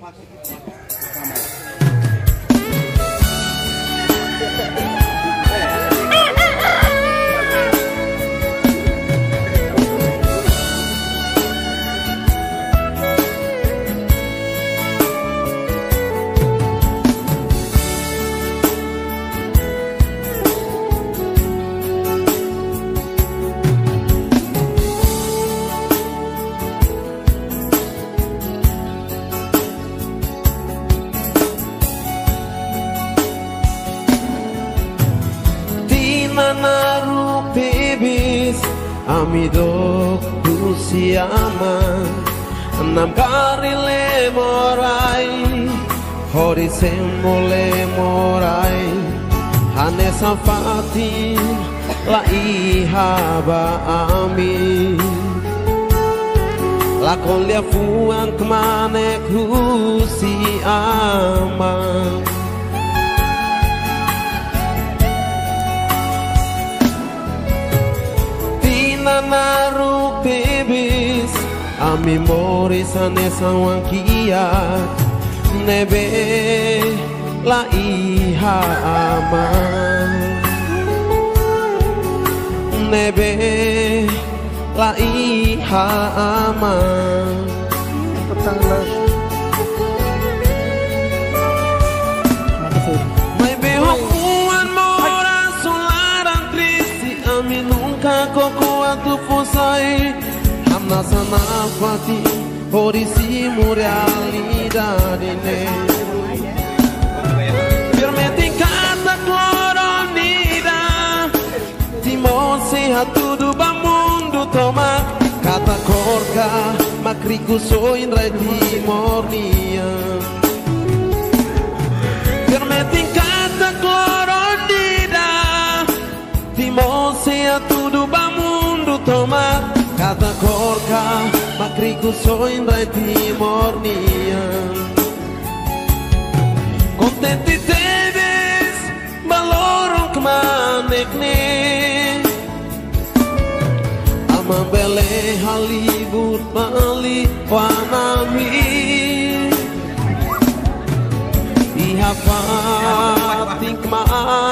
Mas... Ami dok si siama Nam kari le morai Hori semmo morai Hane safati la ihaba ami La kolia fuan kmane ku ama amemoresa nesawankia nebe la iha ama nebe la iha ama tetanglah Kau kuat mora pusai nasanaa fati horisi murali darine Firmetin kata kloronida Timose hatudu bamundu toma Cata Kata korka makriku soin reti mornia Firmetin kata kloronida Timose hatudu bamundu toma Boca, bakriku soindaiti mornia Contenti tevis, balorung manekni Ama bele halibut mali wanami Ihapa tikmaan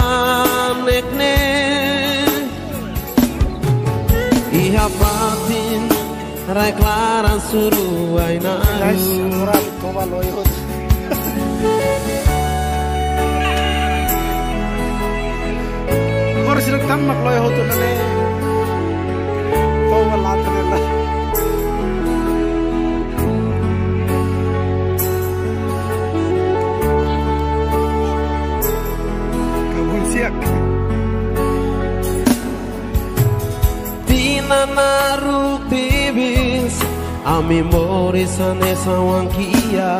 Reklaran suruh aina Guys, orang coba loyot Kor tamak loyot nane siak Tina naru A mi morisa nesa wankia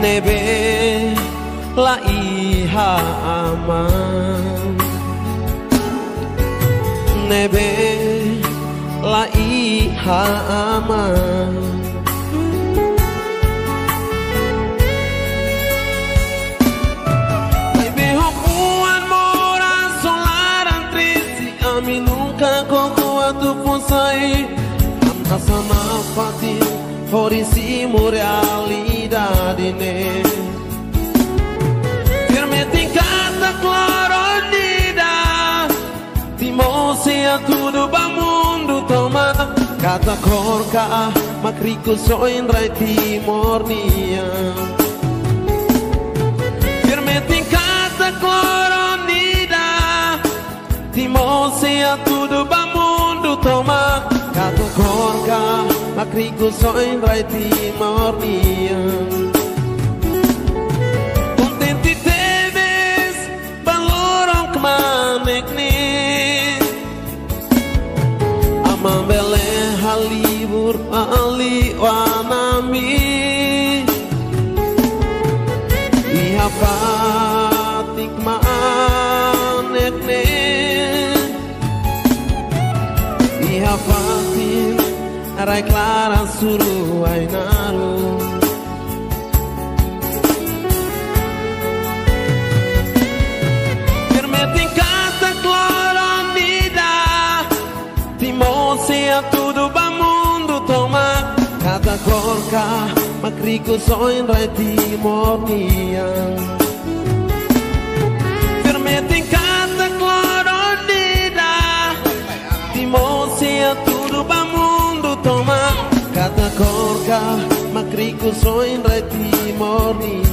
Nebe la iha aman Nebe la iha aman Nunca cocoa tu pulsai Amta sama fácil forissimo realidade né firmemente em casa clarodida timosia tudo o mundo toma cada corca macrico só em raiti mornia firmemente em casa clarodida timosia tudo o mundo toma cada corca Akriku soin rai ti mornia Kuntin ti tevis Balurong kemanek ni Ama bele halibur Ali wanami Clara Suru Ainaru Permette in casa Clara Nida Timose a tutto il mondo toma Cada corca ma crico so in re di mornia Permette em casa Clara Nida Timose a tutto il mondo ka makriko soin reti morni.